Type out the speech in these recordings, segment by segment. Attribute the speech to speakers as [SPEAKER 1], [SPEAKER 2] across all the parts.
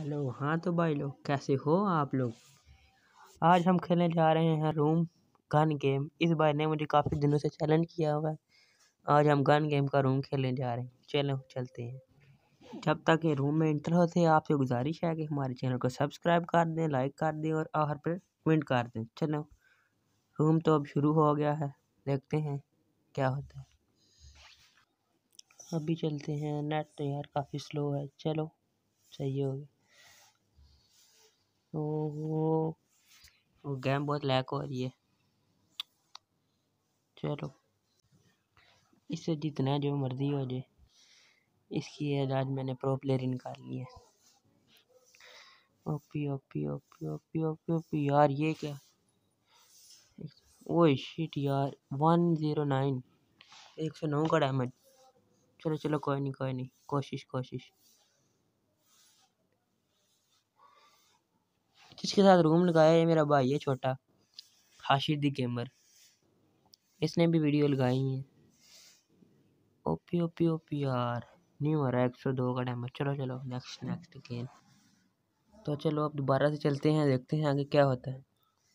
[SPEAKER 1] Hello. हाँ तो भाई लोग, कैसे हो आप लोग? आज हम खेलने जा रहे हैं रूम गन गेम इस भाई ने मुझे काफ़ी दिनों से चैलेंज किया हुआ है। आज हम गन गेम का रूम खेलने जा रहे हैं। चलो, चलते हैं। जब तक ये रूम में इंटर होते हैं आपसे गुजारिश है कि हमारे चैनल को सब्सक्राइब कर दें लाइक कर दें और आहर पर कमेंट कर दें। चलो रूम तो अब शुरू हो गया है। देखते हैं क्या होता है। अभी चलते हैं। नेट तो यार काफ़ी स्लो है। चलो, सही हो गया। ओ वो गेम बहुत लैक हो रही है। चलो। इससे जितना जो मर्ज़ी हो जाए। इसकी आज मैंने प्रो प्लेयर निकाल ली है। OP OP OP OP OP OP, यार ये क्या? ओ शिट यार। One zero nine. एक सौ नौ का डैमेज चलो चलो, कोई नहीं कोई नहीं। कोशिश कोशिश। जिसके साथ रूम लगाया है मेरा भाई है छोटा, हाशिर दी गेमर इसने भी वीडियो लगाई है। ओपी ओपी ओपी यार, नहीं हो रहा, एक सौ दो का डैमेज चलो चलो नेक्स्ट नेक्स्ट गेम तो चलो, अब दोबारा से चलते हैं, देखते हैं आगे क्या होता है।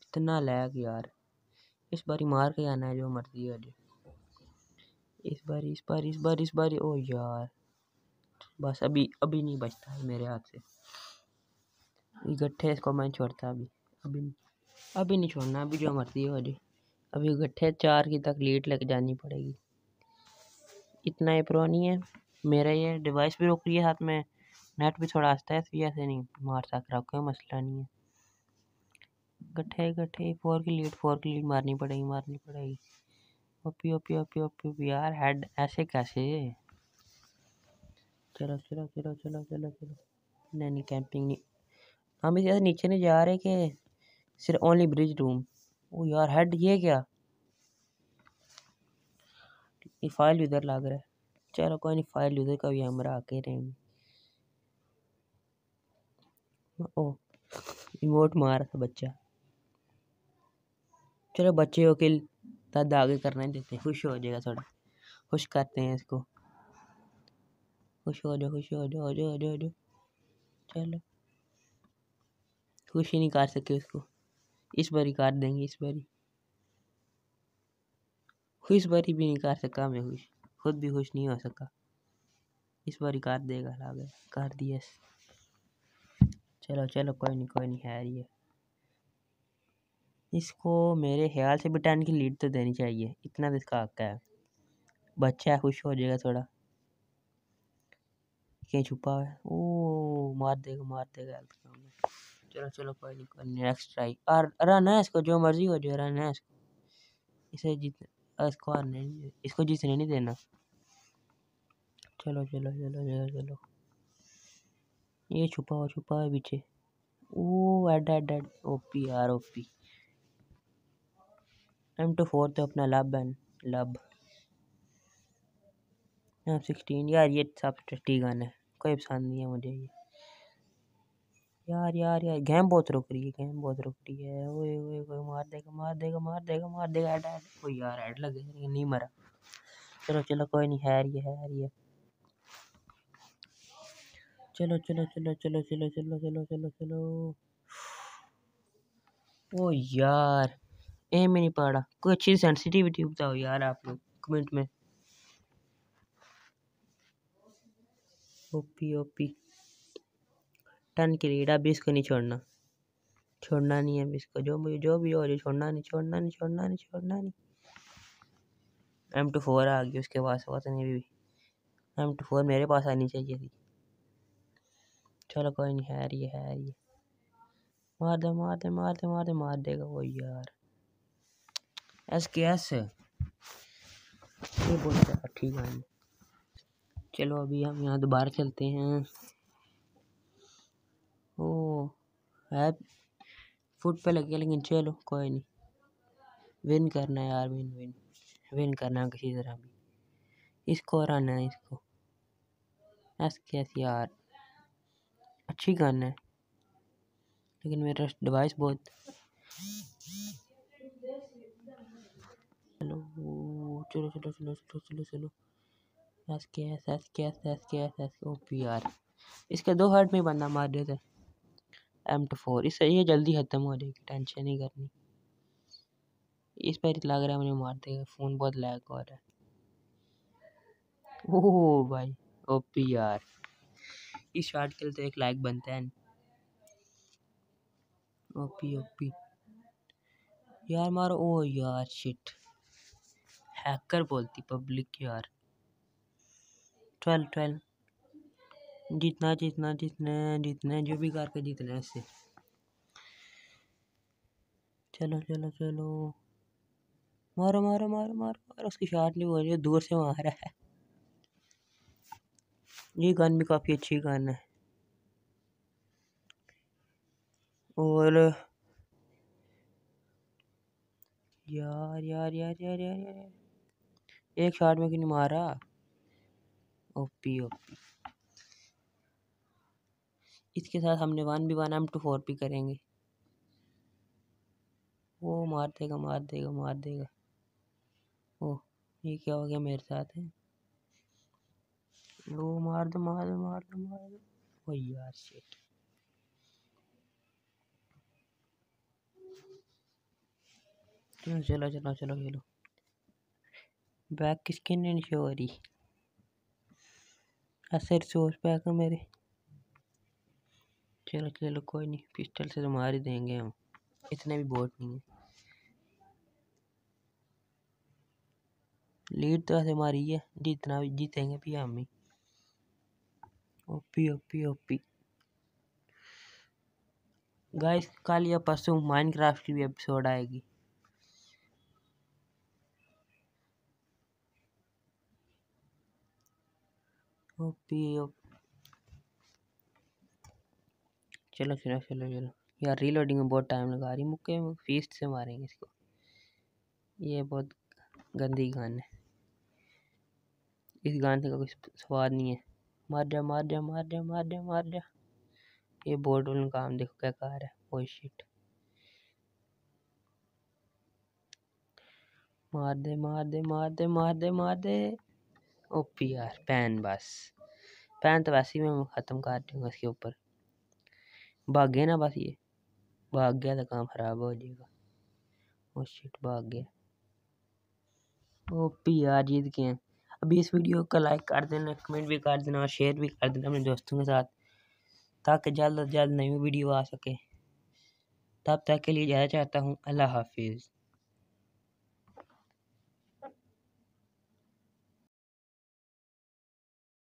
[SPEAKER 1] इतना लैग यार। इस बारी मार के आना है जो मर्ज़ी हो जाए इस बार इस बार इस बार इस बार, ओ यार। बस अभी अभी नहीं बचता है मेरे हाथ से। गट्ठे इसको मैं छोड़ता अभी। अभी अभी नहीं छोड़ना, अभी जो मर्ज़ी हो जाए। अभी गट्ठे चार की तक लीड लग जानी पड़ेगी। इतना ही प्रो नहीं है। मेरा ये डिवाइस भी रोक रही है हाथ में। नेट भी थोड़ा आस्ता है, इसलिए ऐसे नहीं मार सक रहा कोई मसला नहीं है। गट्ठे गट्ठे फोर की लीड फोर की लीड मारनी पड़ेगी मारनी पड़ेगी। OP OP OP OP OP, यार हेड ऐसे कैसे? चलो चलो चलो चलो चलो चलो। नहीं नहीं कैंपिंग नहीं। हम इसे नीचे नहीं जा रहे कि सिर्फ़ ओनली ब्रिज रूम ओ यार हेड ये क्या? ये फ़ाइल उधर लग रहा है। चलो कोई नहीं फ़ाइल उधर का भी हम रहा के रहेंगे ओ इमोट मारा था बच्चा। चलो बच्चे को किल दादा आगे करना देते, खुश हो जाएगा थोड़ा। खुश करते हैं इसको। खुश हो जाओ, खुश हो जाओ हो जाओ हो जाओ। चलो। खुश ही नहीं कर सके उसको। इस बारी कर देंगे, इस बारी। इस बारी भी नहीं कर सका मैं खुश। खुद भी खुश नहीं हो सका। इस बारी कर देगा लागे कर दिया। चलो चलो, कोई नहीं कोई नहीं है ये। इसको मेरे ख्याल से भी टेन की लीड तो देनी चाहिए। इतना तो इसका हक है। बच्चा है, खुश हो जाएगा थोड़ा। कहीं छुपा हुआ है। ओ मार देगा मार देगा चलो चलो, कोई नहीं, कोई नेक्स्ट ट्राई और रन है इसको, जो मर्ज़ी हो जो रन है इसको। इसे जीत, इसको हारने इसको जीतने नहीं देना। चलो चलो चलो चलो चलो। ये छुपा हुआ, छुपा है पीछे। ओ एड एड एड ओपी यार ओपी एम टू फोर तो अपना लब है लब एम सिक्सटीन यार, ये सब टी गन है कोई पसंद नहीं है मुझे ये। यार यार यार, गेम बहुत रुक रही है, गेम बहुत रुक रही है। ओए ओए ओए, मार देगा मार देगा मार देगा मार देगा, ऐड ऐड। ओ यार, ऐड लगे नहीं मरा। चलो चलो, कोई नहीं, है ये है ये। चलो चलो चलो चलो चलो चलो चलो चलो चलो। ओ यार, एम में नहीं पड़ा। कोई अच्छी सेंसिटिविटी बताओ यार आप लोग कमेंट में। OP OP. टन की लीड अभी इसको नहीं छोड़ना। छोड़ना नहीं है अभी इसको। जो मुझे जो भी हो रही छोड़ना नहीं छोड़ना नहीं छोड़ना नहीं छोड़ना नहीं। एम टू फोर आ गई, उसके पास पता नहीं अभी एम टू फोर मेरे पास आनी चाहिए थी चलो कोई नहीं, है ये है ये मार दे मार दे मार दे मार दे, मार देगा वो यार। एस के एस ठीक है। चलो अभी हम यहाँ दोबारा चलते हैं। ओ है फुट पे लग गया, लेकिन चलो, कोई नहीं। विन करना है यार विन विन विन करना है किसी तरह भी। इसको हराना है, इसको। ऐस कैसे यार। अच्छी गन है। लेकिन मेरा डिवाइस बहुत चलो चलो चलो चलो चलो चलो चलो। S K S S K S S K S S O P R इसके दो हार्ट में बंदा मार देते एम टू फोर इससे ये जल्दी ख़त्म हो जाएगी टेंशन नहीं करनी। इस पर लग रहा है मुझे मार देगा फ़ोन बहुत लैग हो रहा है। ओह भाई ओपी यार। इस शॉट के लिए तो एक लाइक बनता है। ओपी ओपी यार मारो ओ यार शिट हैकर बोलती पब्लिक यार। ट्वेल्व ट्वेल्व जितना जितना जितना जितना जो भी करके जितना इससे चलो चलो चलो। मारो मारो मारो मारो मारो। उसकी शॉट नहीं हो रही दूर से मार है। ये गन भी काफ़ी अच्छी गन है। और यार यार यार यार यार यार एक शॉट में क्यों नहीं मारा? OP OP. इसके साथ हमने one one M two four भी करेंगे। वो मार देगा मार देगा मार देगा। ओह ये क्या हो गया मेरे साथ है? वो मार दो मार दो मार दो मार दो। ओ यार शिट चलो चलो चलो चलो चलो बैग किसके नहीं शो हो रही। बैग है मेरे। चलो चलो, कोई नहीं पिस्टल से तो मार ही देंगे हम। इतने भी बोट नहीं है। लीड तो ऐसे मारी है, जितना भी जीतेंगे भी हम ही। OP OP OP. गाइस कल या परसों माइनक्राफ्ट की भी एपिसोड आएगी। ओपी। चलो चलो चलो चलो। यार रीलोडिंग में बहुत टाइम लगा रही मुक्के में फीस्ट से मारेंगे इसको। ये बहुत गंदी गान है। इस गाने का कुछ स्वाद नहीं है। मार जा मार जा मार जा मार जा मार जा। ये बोर्ड वालों काम देखो क्या कह रहा है। वो शिट मार दे मार दे मार दे मार दे मार दे। ओपी यार, पैन बस। पैन तो वैसे ही मैं ख़त्म कर दूँगा इसके ऊपर। भाग ना बस ये। भाग गया तो काम ख़राब हो जाएगा। ओ शिट भाग गया ओपी यार जीत गए अभी इस वीडियो को लाइक कर देना कमेंट भी कर देना और शेयर भी कर देना अपने दोस्तों के साथ, ताकि जल्द अज जल्द नई वीडियो आ सके। तब तक के लिए जाना चाहता हूँ, अल्लाह हाफिज़।